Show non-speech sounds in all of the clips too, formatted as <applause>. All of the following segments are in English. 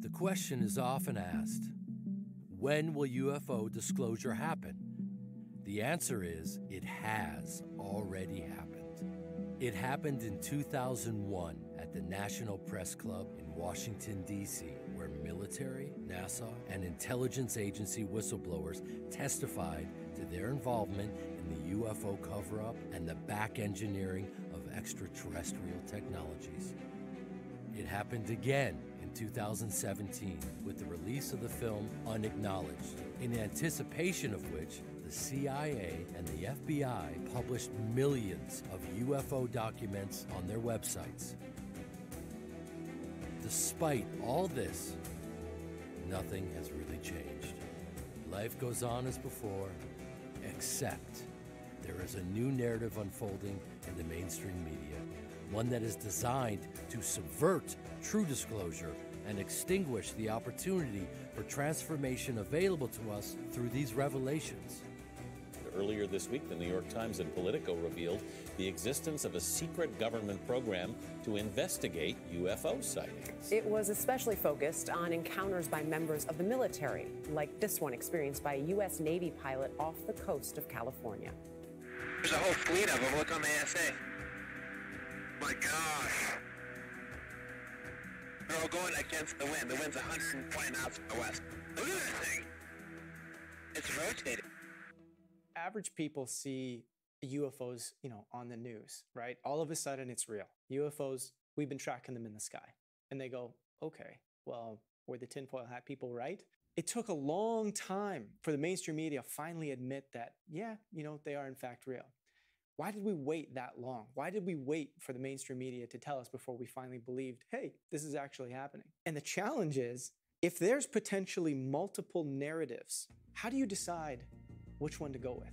The question is often asked when will UFO disclosure happen? The answer is it has already happened. It happened in 2001 at the National Press Club in Washington, D.C., where military, NASA, and intelligence agency whistleblowers testified to their involvement in the UFO cover up and the back engineering of extraterrestrial technologies. It happened again in 2017 with the release of the film Unacknowledged, in anticipation of which the CIA and the FBI published millions of UFO documents on their websites. Despite all this, nothing has really changed. Life goes on as before, except there is a new narrative unfolding in the mainstream media, one that is designed to subvert true disclosure and extinguish the opportunity for transformation available to us through these revelations. Earlier this week, the New York Times and Politico revealed the existence of a secret government program to investigate UFO sightings. It was especially focused on encounters by members of the military, like this one experienced by a U.S. Navy pilot off the coast of California. There's a whole fleet of them. Look on the ASA. My gosh. They're all going against the wind. The wind's 120 knots from the west. Look at that thing. It's rotating average people see UFOs, you know, on the news, right? All of a sudden it's real. UFOs, we've been tracking them in the sky. And they go, okay, well, were the tinfoil hat people right? It took a long time for the mainstream media finally admit that, yeah, you know, they are in fact real. Why did we wait that long? Why did we wait for the mainstream media to tell us before we finally believed, hey, this is actually happening? And the challenge is if there's potentially multiple narratives, how do you decide which one to go with.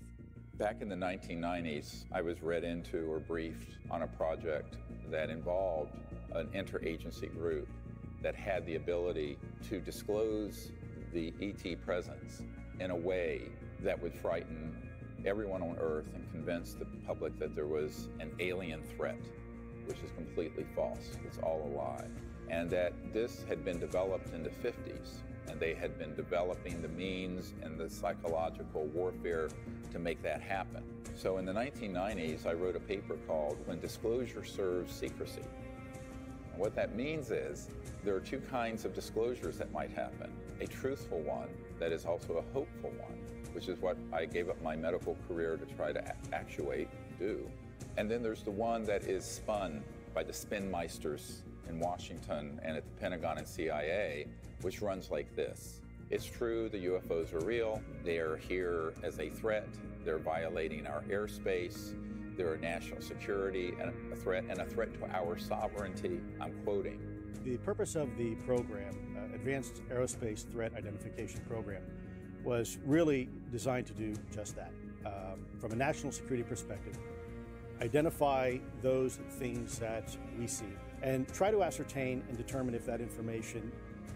Back in the 1990s, I was read into or briefed on a project that involved an interagency group that had the ability to disclose the ET presence in a way that would frighten everyone on Earth and convince the public that there was an alien threat, which is completely false. It's all a lie. And that this had been developed in the 50s and they had been developing the means and the psychological warfare to make that happen. So in the 1990s, I wrote a paper called When Disclosure Serves Secrecy. What that means is there are two kinds of disclosures that might happen a truthful one that is also a hopeful one, which is what I gave up my medical career to try to actuate, do. And then there's the one that is spun by the spin meisters in Washington and at the Pentagon and CIA which runs like this. It's true the UFOs are real. They are here as a threat. They're violating our airspace. They're a national security and a threat and a threat to our sovereignty. I'm quoting. The purpose of the program, Advanced Aerospace Threat Identification Program, was really designed to do just that. Um, from a national security perspective, identify those things that we see and try to ascertain and determine if that information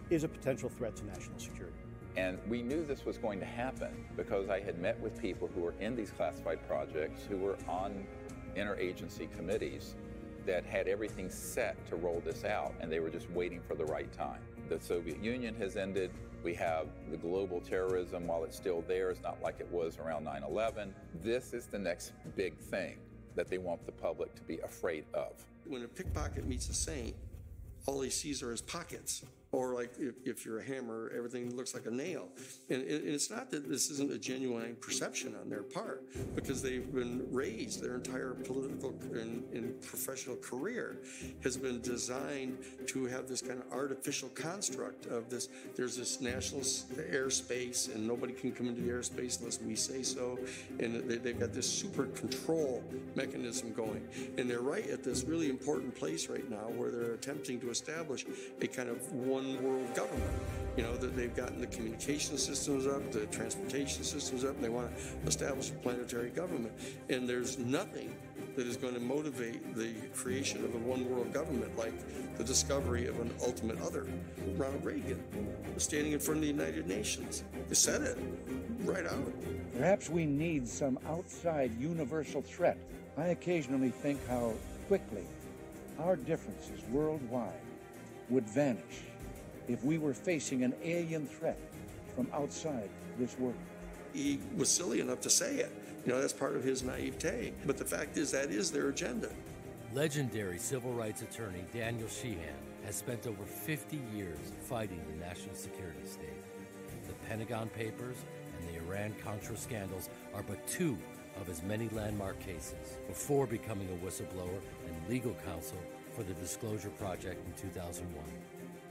is a potential threat to national security. And we knew this was going to happen because I had met with people who were in these classified projects, who were on interagency committees that had everything set to roll this out, and they were just waiting for the right time. The Soviet Union has ended. We have the global terrorism, while it's still there, it's not like it was around 9 11. This is the next big thing that they want the public to be afraid of. When a pickpocket meets a saint, all he sees are his pockets or like if, if you're a hammer, everything looks like a nail. And, it's not that this isn't a genuine perception on their part, because they've been raised, their entire political and, and professional career has been designed to have this kind of artificial construct of this. There's this national airspace, and nobody can come into the airspace unless we say so. And they, they've got this super control mechanism going. And they're right at this really important place right now where they're attempting to establish a kind of one one world government. You know, that they've gotten the communication systems up, the transportation systems up, and they want to establish a planetary government. And there's nothing that is going to motivate the creation of a one world government like the discovery of an ultimate other. Ronald Reagan was standing in front of the United Nations. He said it right out. Perhaps we need some outside universal threat. I occasionally think how quickly our differences worldwide would vanish if we were facing an alien threat from outside this world. He was silly enough to say it. You know, that's part of his naivete. But the fact is, that is their agenda. Legendary civil rights attorney Daniel Sheehan has spent over 50 years fighting the national security state. The Pentagon Papers and the Iran Contra scandals are but two of his many landmark cases before becoming a whistleblower and legal counsel for the Disclosure Project in 2001.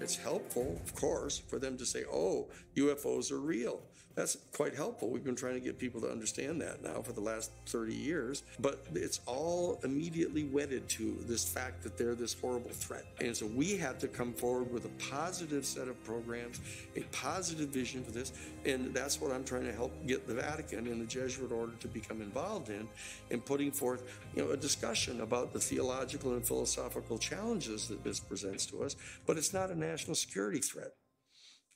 It's helpful, of course, for them to say, oh, UFOs are real. That's quite helpful. We've been trying to get people to understand that now for the last 30 years. But it's all immediately wedded to this fact that they're this horrible threat. And so we have to come forward with a positive set of programs, a positive vision for this. And that's what I'm trying to help get the Vatican and the Jesuit order to become involved in, in putting forth you know, a discussion about the theological and philosophical challenges that this presents to us. But it's not a national security threat.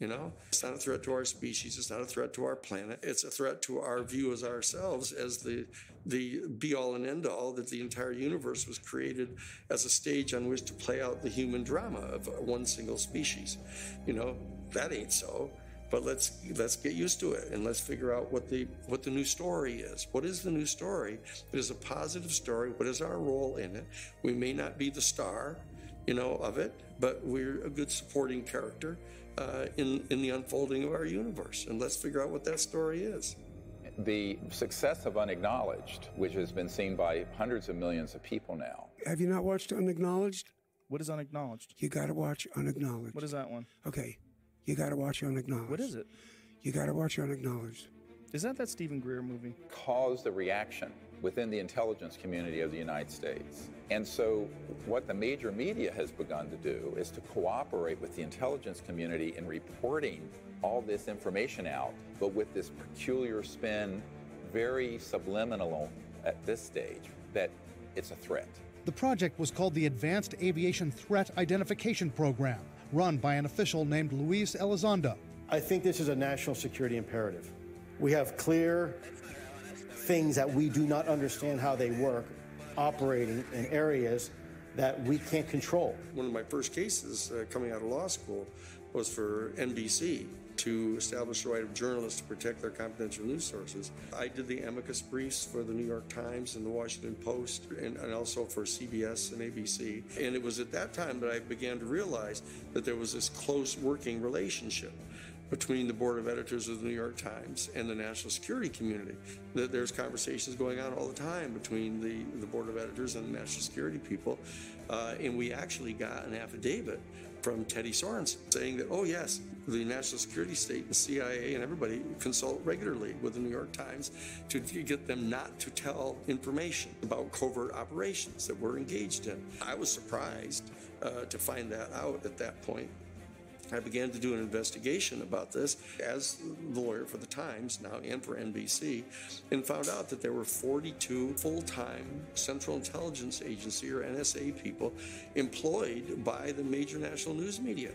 You know, it's not a threat to our species. It's not a threat to our planet. It's a threat to our view as ourselves as the the be all and end all that the entire universe was created as a stage on which to play out the human drama of one single species. You know, that ain't so. But let's let's get used to it and let's figure out what the what the new story is. What is the new story? It is a positive story. What is our role in it? We may not be the star, you know, of it, but we're a good supporting character uh, in, in the unfolding of our universe. And let's figure out what that story is. The success of Unacknowledged, which has been seen by hundreds of millions of people now. Have you not watched Unacknowledged? What is Unacknowledged? You got to watch Unacknowledged. What is that one? Okay. You got to watch Unacknowledged. What is it? You got to watch Unacknowledged. Is that that Steven Greer movie? Caused the reaction within the intelligence community of the United States. And so, what the major media has begun to do is to cooperate with the intelligence community in reporting all this information out, but with this peculiar spin, very subliminal at this stage, that it's a threat. The project was called the Advanced Aviation Threat Identification Program, run by an official named Luis Elizondo. I think this is a national security imperative. We have clear things that we do not understand how they work operating in areas that we can't control. One of my first cases uh, coming out of law school was for NBC to establish the right of journalists to protect their confidential news sources. I did the amicus briefs for the New York Times and the Washington Post and, and, also for CBS and ABC. And it was at that time that I began to realize that there was this close working relationship between the board of editors of the New York Times and the national security community. That there's conversations going on all the time between the, the board of editors and the national security people. Uh, and we actually got an affidavit from Teddy Sorensen saying that, oh, yes, the national security state, the CIA, and everybody consult regularly with the New York Times to get them not to tell information about covert operations that we're engaged in. I was surprised uh, to find that out at that point. I began to do an investigation about this as the lawyer for the Times now and for NBC, and found out that there were 42 full time Central Intelligence Agency or NSA people employed by the major national news media.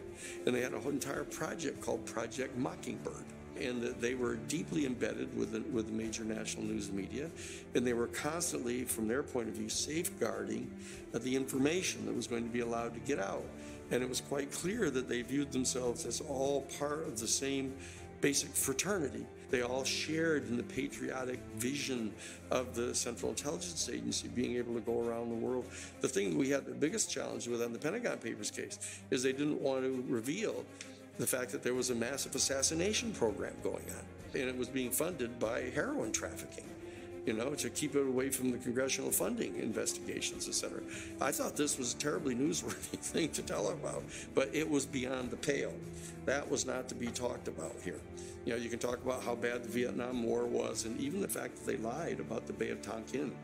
And they had an entire project called Project Mockingbird and that they were deeply embedded with the, with the major national news media, and they were constantly, from their point of view, safeguarding the information that was going to be allowed to get out. And it was quite clear that they viewed themselves as all part of the same basic fraternity. They all shared in the patriotic vision of the Central Intelligence Agency being able to go around the world. The thing we had the biggest challenge with on the Pentagon Papers case is they didn't want to reveal the fact that there was a massive assassination program going on, and it was being funded by heroin trafficking you know, to keep it away from the congressional funding investigations, et cetera. I thought this was a terribly <laughs> newsworthy thing to tell about, but it was beyond the pale. That was not to be talked about here. You know, you can talk about how bad the Vietnam War was, and even the fact that they lied about the Bay of Tonkin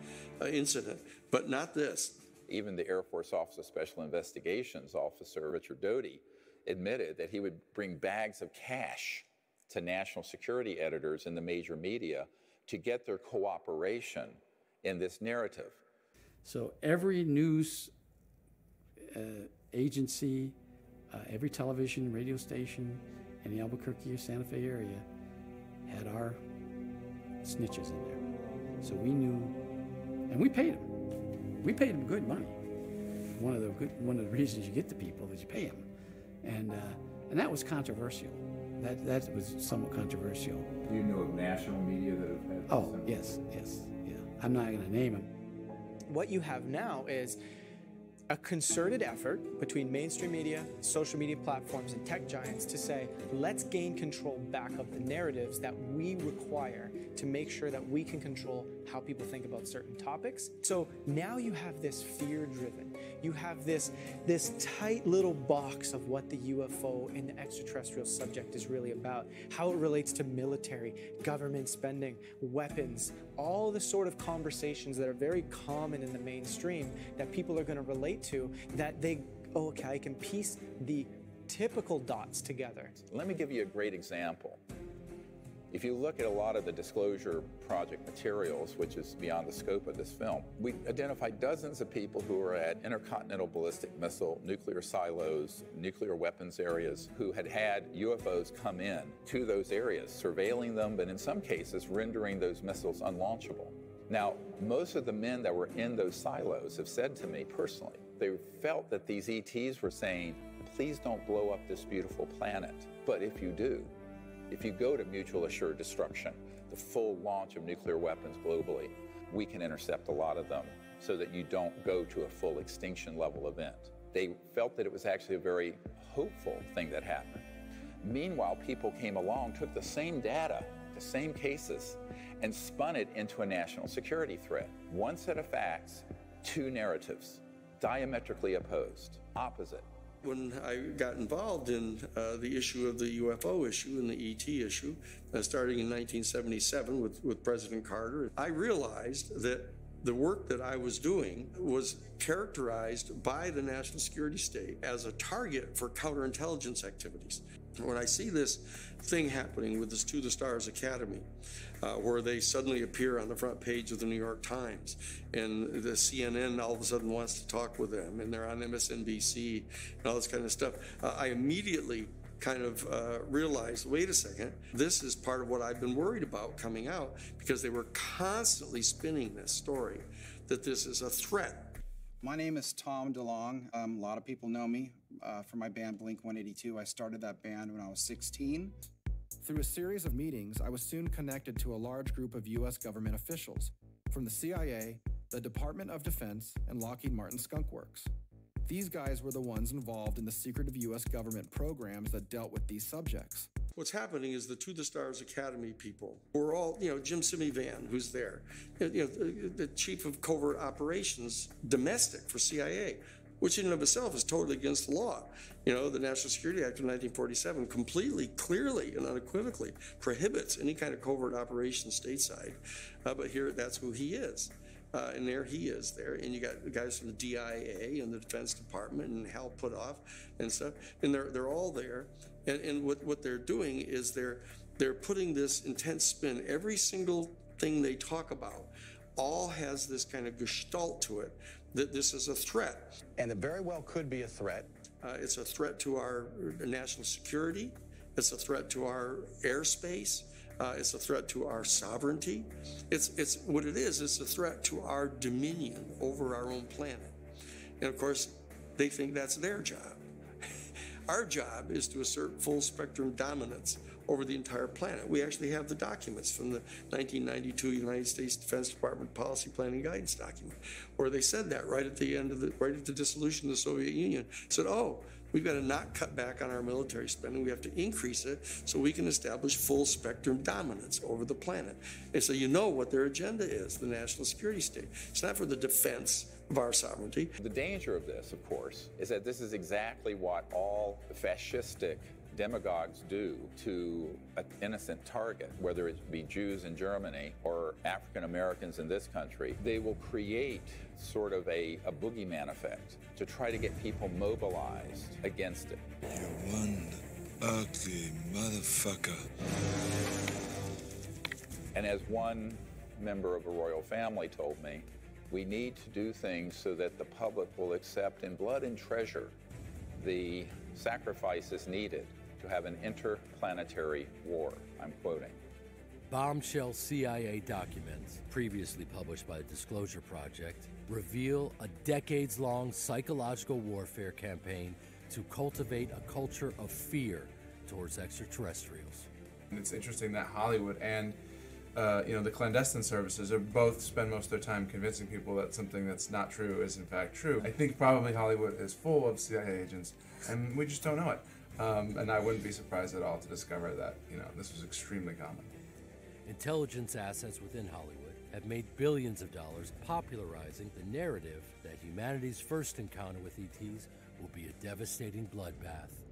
uh, incident, but not this. Even the Air Force Office of Special Investigations officer, Richard Doty, admitted that he would bring bags of cash to national security editors in the major media to get their cooperation in this narrative. So every news uh, agency, uh, every television, radio station in the Albuquerque or Santa Fe area had our snitches in there. So we knew, and we paid them. We paid them good money. One of the good, one of the reasons you get the people is you pay them, and uh, And that was controversial. That, that was somewhat controversial. Do you know of national media that have had Oh, yes, yes, yeah. I'm not going to name them. What you have now is a concerted effort between mainstream media, social media platforms, and tech giants to say, let's gain control back of the narratives that we require to make sure that we can control how people think about certain topics. So now you have this fear driven, you have this, this tight little box of what the UFO and the extraterrestrial subject is really about, how it relates to military, government spending, weapons, all the sort of conversations that are very common in the mainstream that people are going to relate to, that they, oh, okay, I can piece the typical dots together. Let me give you a great example. If you look at a lot of the disclosure project materials, which is beyond the scope of this film, we identified dozens of people who were at intercontinental ballistic missile, nuclear silos, nuclear weapons areas, who had had UFOs come in to those areas, surveilling them, but in some cases rendering those missiles unlaunchable. Now, most of the men that were in those silos have said to me personally, they felt that these ETs were saying, please don't blow up this beautiful planet. But if you do, if you go to mutual assured destruction, the full launch of nuclear weapons globally, we can intercept a lot of them so that you don't go to a full extinction level event. They felt that it was actually a very hopeful thing that happened. Meanwhile, people came along, took the same data, the same cases, and spun it into a national security threat. One set of facts, two narratives, diametrically opposed, opposite. When I got involved in uh, the issue of the UFO issue and the ET issue, uh, starting in 1977 with, with President Carter, I realized that the work that I was doing was characterized by the national security state as a target for counterintelligence activities. When I see this thing happening with this To the Stars Academy, uh, where they suddenly appear on the front page of the New York Times, and the CNN all of a sudden wants to talk with them, and they're on MSNBC and all this kind of stuff, uh, I immediately kind of uh, realized wait a second, this is part of what I've been worried about coming out because they were constantly spinning this story that this is a threat. My name is Tom DeLonge. Um, a lot of people know me uh, from my band Blink 182. I started that band when I was 16. Through a series of meetings, I was soon connected to a large group of U.S. government officials from the CIA, the Department of Defense, and Lockheed Martin Skunk Works. These guys were the ones involved in the secretive U.S. government programs that dealt with these subjects. What's happening is the To the Stars Academy people, we're all, you know, Jim Semivan, who's there, you know, the, the chief of covert operations, domestic for CIA, which in and of itself is totally against the law. You know, the National Security Act of 1947 completely, clearly, and unequivocally prohibits any kind of covert operation stateside. Uh, but here, that's who he is. Uh, and there he is there. And you got the guys from the DIA and the Defense Department and Hal Puthoff and stuff. And they're, they're all there. And, and what, what they're doing is they're, they're putting this intense spin. Every single thing they talk about all has this kind of gestalt to it that this is a threat. And it very well could be a threat. Uh, it's a threat to our national security. It's a threat to our airspace. Uh, it's a threat to our sovereignty. It's, it's what it is. It's a threat to our dominion over our own planet. And of course, they think that's their job. <laughs> our job is to assert full spectrum dominance over the entire planet. We actually have the documents from the 1992 United States Defense Department Policy Planning Guidance document, where they said that right at the end of the right at the dissolution of the Soviet Union. Said, "Oh, we've got to not cut back on our military spending. We have to increase it so we can establish full spectrum dominance over the planet." And so you know what their agenda is: the national security state. It's not for the defense of our sovereignty. The danger of this, of course, is that this is exactly what all fascistic demagogues do to an innocent target, whether it be Jews in Germany or African Americans in this country, they will create sort of a, a boogeyman effect to try to get people mobilized against it. You're one ugly motherfucker. And as one member of a royal family told me, we need to do things so that the public will accept in blood and treasure the sacrifices needed to have an interplanetary war. I'm quoting. Bombshell CIA documents, previously published by the Disclosure Project, reveal a decades long psychological warfare campaign to cultivate a culture of fear towards extraterrestrials. And it's interesting that Hollywood and uh, you know the clandestine services are both spend most of their time convincing people that something that's not true is in fact true. I think probably Hollywood is full of CIA agents, and we just don't know it. Um, and I wouldn't be surprised at all to discover that you know this was extremely common. Intelligence assets within Hollywood have made billions of dollars popularizing the narrative that humanity's first encounter with ETs will be a devastating bloodbath.